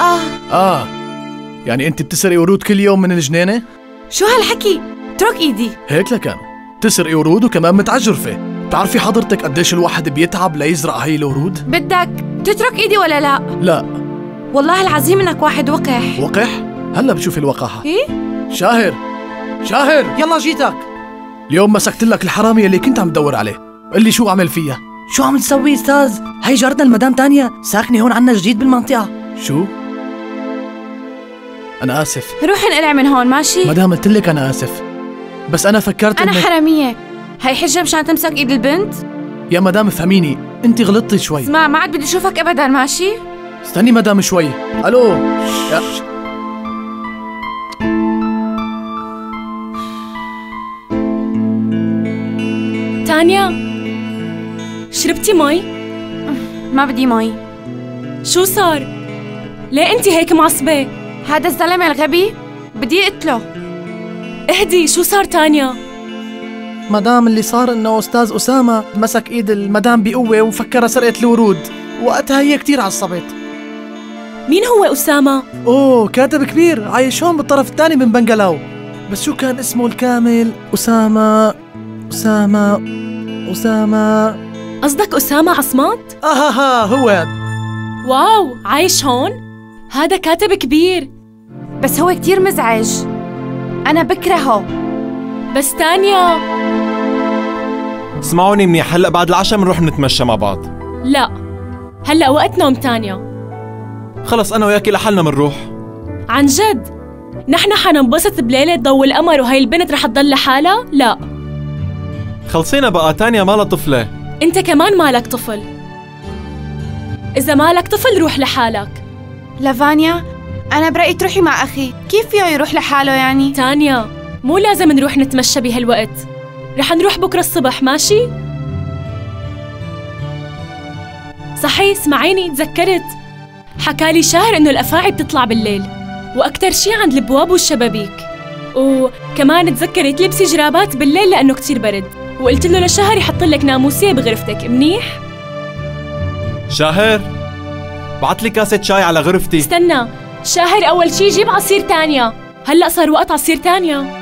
آه. آه. يعني أنت بتسرقي ورود كل يوم من الجنينة؟ شو هالحكي؟ اترك إيدي. هيك لكان. تسرقي ورود وكمان متعجرفة. بتعرفي حضرتك قديش الواحد بيتعب ليزرع هاي الورود؟ بدك تترك إيدي ولا لا؟ لا. والله العظيم إنك واحد وقح. وقح؟ هلا بتشوفي الوقاحة. إيه؟ شاهر. شاهر. يلا جيتك. اليوم مسكت لك الحرامي اللي كنت عم تدور عليه. قل لي شو عمل فيها. شو عم تسوي أستاذ؟ هي جارتنا المدام تانيا ساكنة هون عنا جديد بالمنطقة. شو؟ أنا آسف. روح انقلع من هون ماشي؟ مدام قلت لك أنا آسف. بس أنا فكرت أنا إنك- حرامية. هي حجة مشان تمسك إيد البنت؟ يا مدام افهميني أنت غلطتي شوي. اسمع ما عاد بدي أشوفك ابدا ماشي؟ استني مدام شوي. ألو. يا تانيا شربتي مي؟ ما بدي مي شو صار؟ ليه انت هيك معصبة؟ هذا الزلمة الغبي بدي أقتله اهدي شو صار تانيا؟ مدام اللي صار إنه أستاذ أسامة مسك إيد المدام بقوة وفكرها سرقت الورود وقتها هي كثير عصبت مين هو أسامة؟ أوه كاتب كبير عايش هون بالطرف الثاني من بنجلاو بس شو كان اسمه الكامل أسامة أسامة أسامة قصدك أسامة عصمات؟ أها هو. واو عايش هون؟ هذا كاتب كبير بس هو كتير مزعج. أنا بكرهه. بس تانيا اسمعوني منيح هلأ بعد العشاء بنروح نتمشى مع بعض. لا هلأ وقت نوم تانيا خلص أنا وياكي لحالنا بنروح عن جد؟ نحن حننبسط بليلة ضوء القمر وهي البنت رح تضل لحالها؟ لا. خلصينا بقى تانيا مالها طفلة. أنت كمان مالك طفل. إذا مالك طفل روح لحالك. لافانيا أنا برأيي تروحي مع أخي. كيف فيه يروح لحاله يعني؟ تانيا مو لازم نروح نتمشى بهالوقت. رح نروح بكرة الصبح ماشي؟ صحي اسمعيني تذكرت. حكالي شهر إنه الأفاعي بتطلع بالليل وأكتر شي عند البواب والشبابيك. وكمان تذكري تلبسي جرابات بالليل لأنه كتير برد. وقلت له لشهر يحط لك ناموسية بغرفتك منيح؟ شاهر بعت لي كاسة شاي على غرفتي. استنى. شاهر أول شي جيب عصير تانيا هلأ صار وقت عصير تانيا